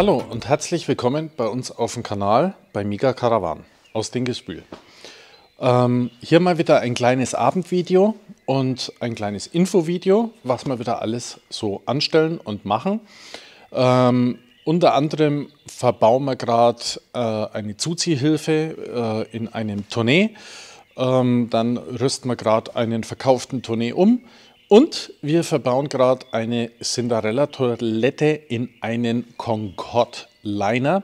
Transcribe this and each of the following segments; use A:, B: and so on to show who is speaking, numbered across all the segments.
A: Hallo und herzlich willkommen bei uns auf dem Kanal bei Miga Caravan aus Dingesbühl. Ähm, hier mal wieder ein kleines Abendvideo und ein kleines Infovideo, was wir wieder alles so anstellen und machen. Ähm, unter anderem verbauen wir gerade äh, eine Zuziehhilfe äh, in einem Tournee. Ähm, dann rüsten wir gerade einen verkauften Tournee um. Und wir verbauen gerade eine Cinderella-Toilette in einen Concorde-Liner.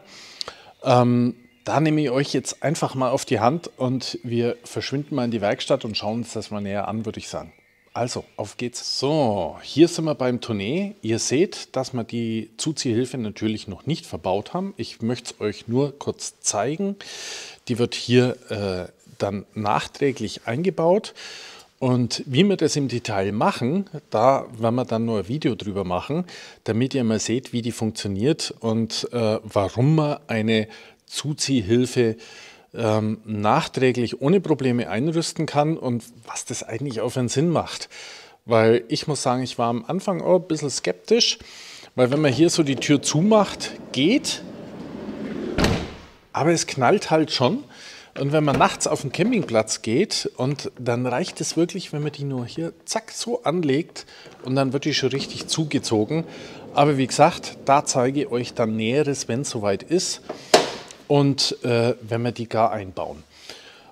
A: Ähm, da nehme ich euch jetzt einfach mal auf die Hand und wir verschwinden mal in die Werkstatt und schauen uns das mal näher an, würde ich sagen. Also, auf geht's. So, hier sind wir beim Tournee. Ihr seht, dass wir die Zuziehhilfe natürlich noch nicht verbaut haben. Ich möchte es euch nur kurz zeigen. Die wird hier äh, dann nachträglich eingebaut. Und wie wir das im Detail machen, da werden wir dann nur ein Video drüber machen, damit ihr mal seht, wie die funktioniert und äh, warum man eine Zuziehhilfe ähm, nachträglich ohne Probleme einrüsten kann und was das eigentlich für einen Sinn macht. Weil ich muss sagen, ich war am Anfang auch ein bisschen skeptisch, weil wenn man hier so die Tür zumacht, geht, aber es knallt halt schon. Und wenn man nachts auf den Campingplatz geht und dann reicht es wirklich, wenn man die nur hier zack so anlegt und dann wird die schon richtig zugezogen. Aber wie gesagt, da zeige ich euch dann Näheres, wenn es soweit ist und äh, wenn wir die gar einbauen.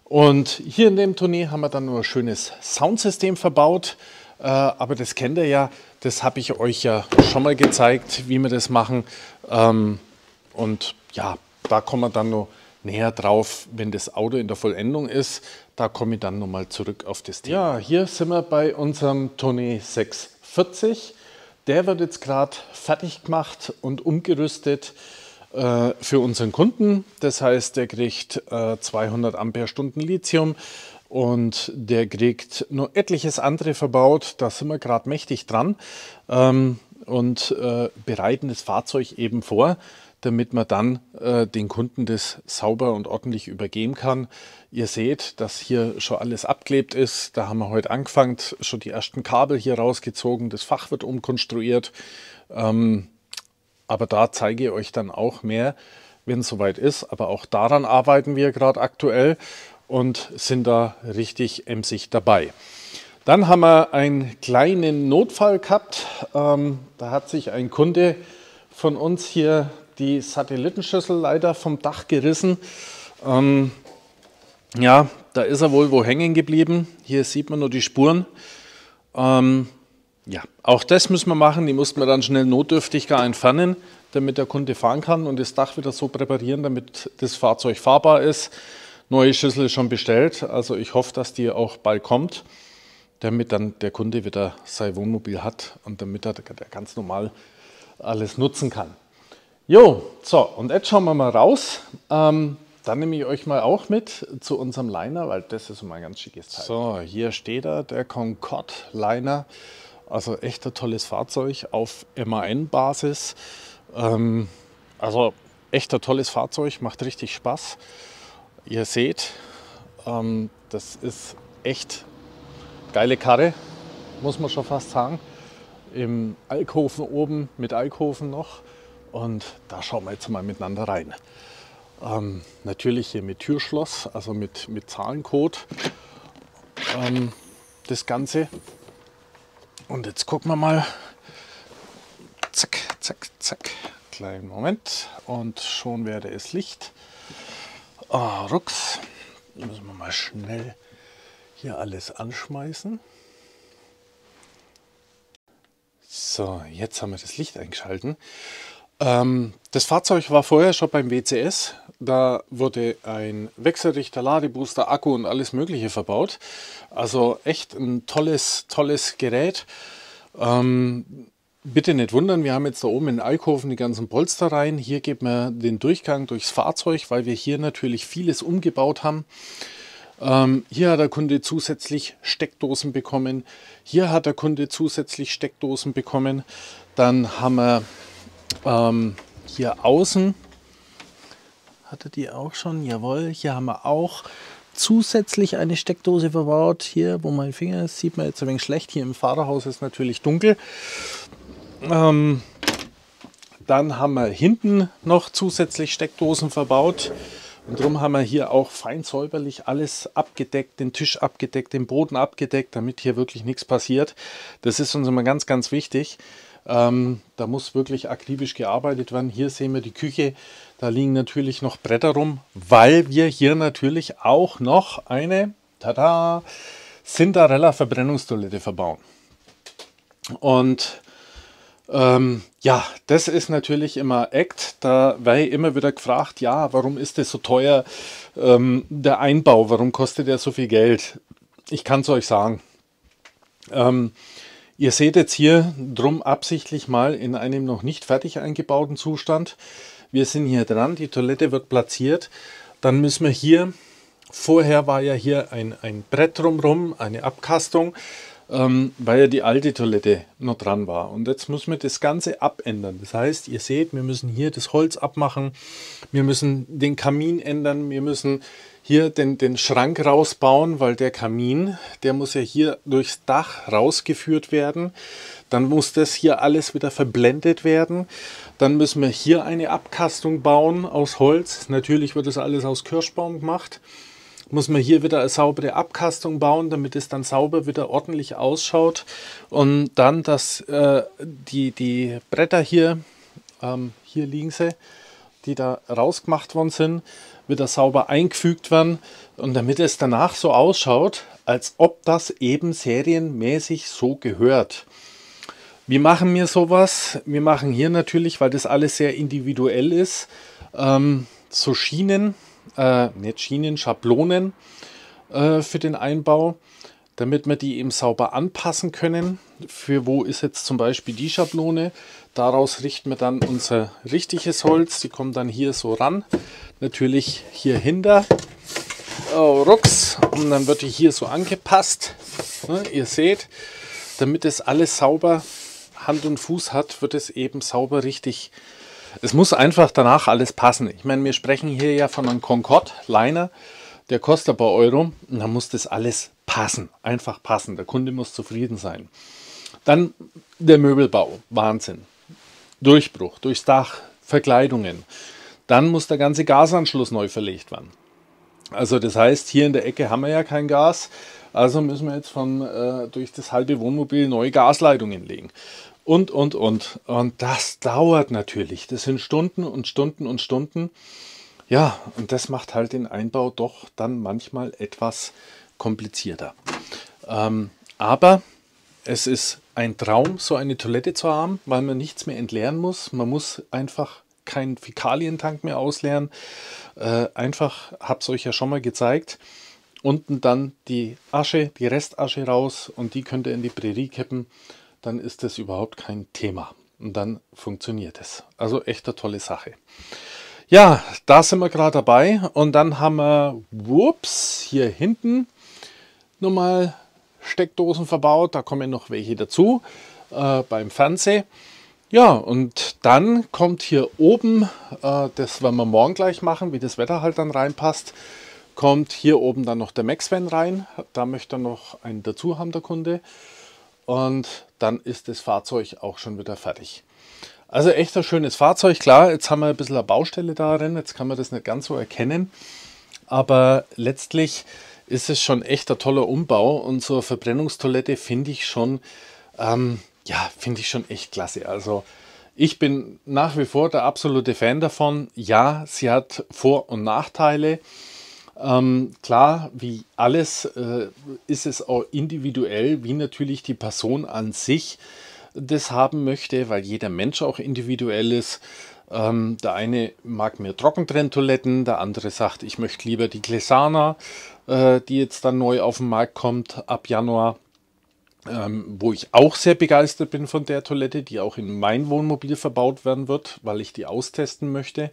A: Und hier in dem Tournee haben wir dann nur ein schönes Soundsystem verbaut. Äh, aber das kennt ihr ja, das habe ich euch ja schon mal gezeigt, wie wir das machen. Ähm, und ja, da kommen wir dann noch näher drauf, wenn das Auto in der Vollendung ist. Da komme ich dann nochmal zurück auf das Thema. Ja, hier sind wir bei unserem Tournee 640. Der wird jetzt gerade fertig gemacht und umgerüstet äh, für unseren Kunden. Das heißt, der kriegt äh, 200 Ampere-Stunden Lithium und der kriegt nur etliches andere verbaut. Da sind wir gerade mächtig dran ähm, und äh, bereiten das Fahrzeug eben vor damit man dann äh, den Kunden das sauber und ordentlich übergeben kann. Ihr seht, dass hier schon alles abklebt ist. Da haben wir heute angefangen, schon die ersten Kabel hier rausgezogen. Das Fach wird umkonstruiert. Ähm, aber da zeige ich euch dann auch mehr, wenn es soweit ist. Aber auch daran arbeiten wir gerade aktuell und sind da richtig emsig dabei. Dann haben wir einen kleinen Notfall gehabt. Ähm, da hat sich ein Kunde von uns hier die Satellitenschüssel leider vom Dach gerissen. Ähm, ja, da ist er wohl wo hängen geblieben. Hier sieht man nur die Spuren. Ähm, ja, auch das müssen wir machen. Die mussten wir dann schnell notdürftig gar entfernen, damit der Kunde fahren kann und das Dach wieder so präparieren, damit das Fahrzeug fahrbar ist. Neue Schüssel ist schon bestellt, also ich hoffe, dass die auch bald kommt, damit dann der Kunde wieder sein Wohnmobil hat und damit er ganz normal alles nutzen kann. Jo, so, und jetzt schauen wir mal raus. Ähm, dann nehme ich euch mal auch mit zu unserem Liner, weil das ist mal ein ganz schickes Teil. So, hier steht er, der Concorde Liner. Also echt ein tolles Fahrzeug auf MAN-Basis. Ähm, also echt ein tolles Fahrzeug, macht richtig Spaß. Ihr seht, ähm, das ist echt geile Karre, muss man schon fast sagen. Im Alkoven oben mit Alkoven noch. Und da schauen wir jetzt mal miteinander rein. Ähm, natürlich hier mit Türschloss, also mit, mit Zahlencode. Ähm, das Ganze. Und jetzt gucken wir mal. Zack, zack, zack. Kleinen Moment. Und schon werde es Licht. Oh, rucks. Müssen wir mal schnell hier alles anschmeißen. So, jetzt haben wir das Licht eingeschalten. Ähm, das Fahrzeug war vorher schon beim WCS. Da wurde ein Wechselrichter, Ladebooster, Akku und alles Mögliche verbaut. Also echt ein tolles, tolles Gerät. Ähm, bitte nicht wundern, wir haben jetzt da oben in Alkoven die ganzen Polster rein. Hier geht man den Durchgang durchs Fahrzeug, weil wir hier natürlich vieles umgebaut haben. Ähm, hier hat der Kunde zusätzlich Steckdosen bekommen. Hier hat der Kunde zusätzlich Steckdosen bekommen. Dann haben wir ähm, hier außen hatte die auch schon, jawohl, hier haben wir auch zusätzlich eine Steckdose verbaut. Hier, wo mein Finger ist, sieht man jetzt ein wenig schlecht. Hier im Fahrerhaus ist natürlich dunkel. Ähm, dann haben wir hinten noch zusätzlich Steckdosen verbaut. Und darum haben wir hier auch fein säuberlich alles abgedeckt, den Tisch abgedeckt, den Boden abgedeckt, damit hier wirklich nichts passiert. Das ist uns immer ganz, ganz wichtig. Ähm, da muss wirklich akribisch gearbeitet werden. Hier sehen wir die Küche. Da liegen natürlich noch Bretter rum, weil wir hier natürlich auch noch eine tada, Cinderella Verbrennungstoilette verbauen. Und ähm, ja, das ist natürlich immer Act. Da werde ich immer wieder gefragt, ja, warum ist das so teuer, ähm, der Einbau, warum kostet der so viel Geld? Ich kann es euch sagen. Ähm, ihr seht jetzt hier drum absichtlich mal in einem noch nicht fertig eingebauten Zustand. Wir sind hier dran, die Toilette wird platziert. Dann müssen wir hier, vorher war ja hier ein, ein Brett drumherum, eine Abkastung ähm, weil ja die alte Toilette noch dran war. Und jetzt muss man das Ganze abändern. Das heißt, ihr seht, wir müssen hier das Holz abmachen, wir müssen den Kamin ändern, wir müssen hier den, den Schrank rausbauen, weil der Kamin, der muss ja hier durchs Dach rausgeführt werden. Dann muss das hier alles wieder verblendet werden. Dann müssen wir hier eine Abkastung bauen aus Holz. Natürlich wird das alles aus Kirschbaum gemacht muss man hier wieder eine saubere Abkastung bauen, damit es dann sauber wieder ordentlich ausschaut. Und dann, dass äh, die, die Bretter hier, ähm, hier liegen sie, die da rausgemacht worden sind, wieder sauber eingefügt werden. Und damit es danach so ausschaut, als ob das eben serienmäßig so gehört. Wie machen wir sowas? Wir machen hier natürlich, weil das alles sehr individuell ist, ähm, so Schienen äh, nicht Schienen, Schablonen äh, für den Einbau, damit wir die eben sauber anpassen können. Für wo ist jetzt zum Beispiel die Schablone? Daraus richten wir dann unser richtiges Holz. Die kommen dann hier so ran. Natürlich hier hinter. Oh, rucks. Und dann wird die hier so angepasst. Ne, ihr seht, damit es alles sauber Hand und Fuß hat, wird es eben sauber richtig es muss einfach danach alles passen. Ich meine, wir sprechen hier ja von einem Concorde Liner, der kostet ein paar Euro und dann muss das alles passen, einfach passen. Der Kunde muss zufrieden sein. Dann der Möbelbau, Wahnsinn. Durchbruch, durchs Dach, Verkleidungen. Dann muss der ganze Gasanschluss neu verlegt werden. Also das heißt, hier in der Ecke haben wir ja kein Gas, also müssen wir jetzt von, äh, durch das halbe Wohnmobil neue Gasleitungen legen und, und, und. Und das dauert natürlich. Das sind Stunden und Stunden und Stunden. Ja, und das macht halt den Einbau doch dann manchmal etwas komplizierter. Ähm, aber es ist ein Traum, so eine Toilette zu haben, weil man nichts mehr entleeren muss. Man muss einfach keinen Fäkalientank mehr ausleeren. Äh, einfach, habe es euch ja schon mal gezeigt. Unten dann die Asche, die Restasche raus und die könnt ihr in die Prärie kippen dann ist das überhaupt kein Thema. Und dann funktioniert es. Also echt eine tolle Sache. Ja, da sind wir gerade dabei. Und dann haben wir, whoops, hier hinten nochmal Steckdosen verbaut. Da kommen noch welche dazu äh, beim Fernseh. Ja, und dann kommt hier oben, äh, das werden wir morgen gleich machen, wie das Wetter halt dann reinpasst, kommt hier oben dann noch der Max-Van rein. Da möchte er noch einen dazu haben, der Kunde und dann ist das Fahrzeug auch schon wieder fertig. Also echt ein schönes Fahrzeug. Klar, jetzt haben wir ein bisschen eine Baustelle darin, jetzt kann man das nicht ganz so erkennen. Aber letztlich ist es schon echt ein toller Umbau und so eine Verbrennungstoilette finde ich schon, ähm, ja, finde ich schon echt klasse. Also ich bin nach wie vor der absolute Fan davon. Ja, sie hat Vor- und Nachteile. Ähm, klar, wie alles äh, ist es auch individuell, wie natürlich die Person an sich das haben möchte, weil jeder Mensch auch individuell ist. Ähm, der eine mag mehr Trockentrenntoiletten, der andere sagt, ich möchte lieber die Glesana, äh, die jetzt dann neu auf den Markt kommt ab Januar. Ähm, wo ich auch sehr begeistert bin von der Toilette, die auch in mein Wohnmobil verbaut werden wird, weil ich die austesten möchte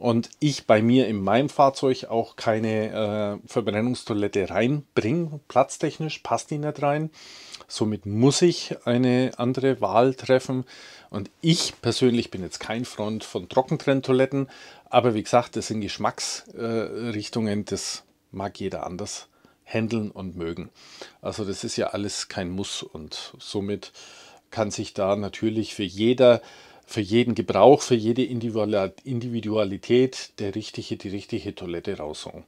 A: und ich bei mir in meinem Fahrzeug auch keine äh, Verbrennungstoilette reinbringe. Platztechnisch passt die nicht rein. Somit muss ich eine andere Wahl treffen. Und ich persönlich bin jetzt kein Freund von Trockentrenntoiletten. Aber wie gesagt, das sind Geschmacksrichtungen. Äh, das mag jeder anders handeln und mögen. Also das ist ja alles kein Muss. Und somit kann sich da natürlich für jeder für jeden Gebrauch, für jede Individualität der richtige, die richtige Toilette raussuchen.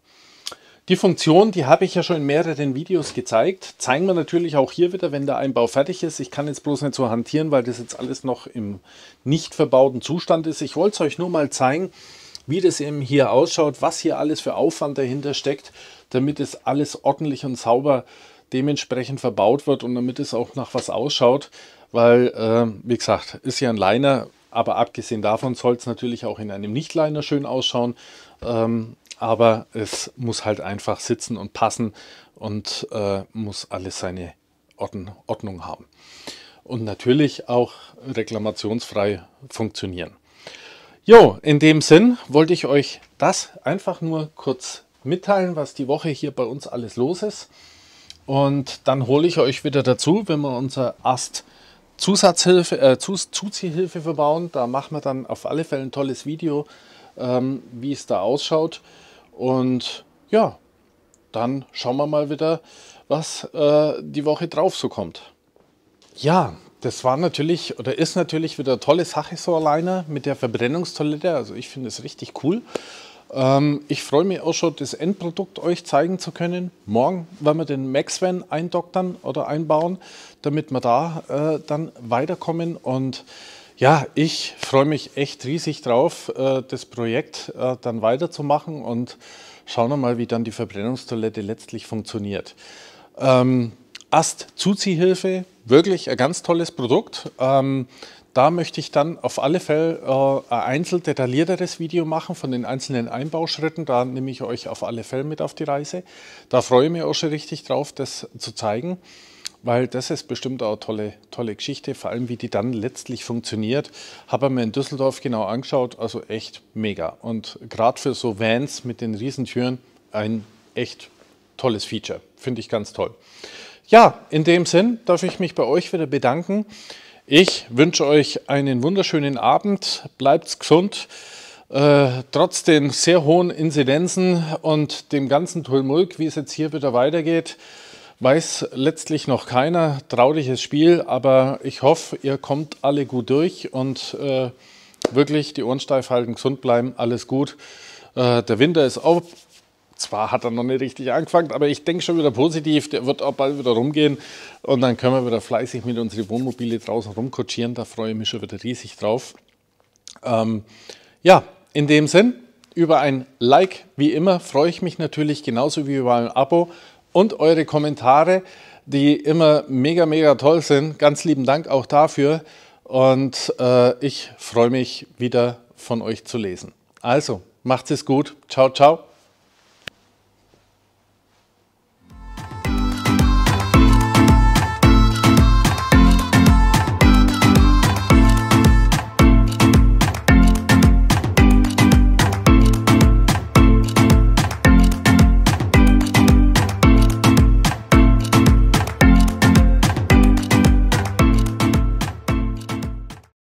A: Die Funktion, die habe ich ja schon in mehreren Videos gezeigt. Zeigen wir natürlich auch hier wieder, wenn der Einbau fertig ist. Ich kann jetzt bloß nicht so hantieren, weil das jetzt alles noch im nicht verbauten Zustand ist. Ich wollte es euch nur mal zeigen, wie das eben hier ausschaut, was hier alles für Aufwand dahinter steckt, damit es alles ordentlich und sauber dementsprechend verbaut wird und damit es auch nach was ausschaut. Weil, äh, wie gesagt, ist ja ein Liner, aber abgesehen davon soll es natürlich auch in einem Nicht-Liner schön ausschauen. Ähm, aber es muss halt einfach sitzen und passen und äh, muss alles seine Ordnung haben. Und natürlich auch reklamationsfrei funktionieren. Jo, in dem Sinn wollte ich euch das einfach nur kurz mitteilen, was die Woche hier bei uns alles los ist. Und dann hole ich euch wieder dazu, wenn wir unser Ast Zusatzhilfe, äh, Zuziehhilfe verbauen. Da machen wir dann auf alle Fälle ein tolles Video, ähm, wie es da ausschaut. Und ja, dann schauen wir mal wieder, was äh, die Woche drauf so kommt. Ja, das war natürlich oder ist natürlich wieder eine tolle Sache so alleine mit der Verbrennungstoilette. Also ich finde es richtig cool. Ähm, ich freue mich auch schon, das Endprodukt euch zeigen zu können. Morgen werden wir den MaxVan eindoktern oder einbauen, damit wir da äh, dann weiterkommen. Und ja, ich freue mich echt riesig drauf, äh, das Projekt äh, dann weiterzumachen und schauen wir mal, wie dann die Verbrennungstoilette letztlich funktioniert. Ähm, Ast-Zuziehhilfe, wirklich ein ganz tolles Produkt. Ähm, da möchte ich dann auf alle Fälle äh, ein einzeln detaillierteres Video machen von den einzelnen Einbauschritten. Da nehme ich euch auf alle Fälle mit auf die Reise. Da freue ich mich auch schon richtig drauf, das zu zeigen, weil das ist bestimmt auch eine tolle, tolle Geschichte, vor allem wie die dann letztlich funktioniert. Habe mir in Düsseldorf genau angeschaut, also echt mega. Und gerade für so Vans mit den Riesentüren ein echt tolles Feature, finde ich ganz toll. Ja, in dem Sinn darf ich mich bei euch wieder bedanken. Ich wünsche euch einen wunderschönen Abend, bleibt gesund. Äh, trotz den sehr hohen Inzidenzen und dem ganzen Tulmulk, wie es jetzt hier wieder weitergeht, weiß letztlich noch keiner. Trauriges Spiel, aber ich hoffe, ihr kommt alle gut durch und äh, wirklich die Ohren steif halten, gesund bleiben, alles gut. Äh, der Winter ist auch zwar hat er noch nicht richtig angefangen, aber ich denke schon wieder positiv. Der wird auch bald wieder rumgehen und dann können wir wieder fleißig mit unseren Wohnmobile draußen rumkutschieren. Da freue ich mich schon wieder riesig drauf. Ähm, ja, in dem Sinn, über ein Like wie immer freue ich mich natürlich genauso wie über ein Abo und eure Kommentare, die immer mega, mega toll sind. Ganz lieben Dank auch dafür und äh, ich freue mich wieder von euch zu lesen. Also, macht es gut. Ciao, ciao.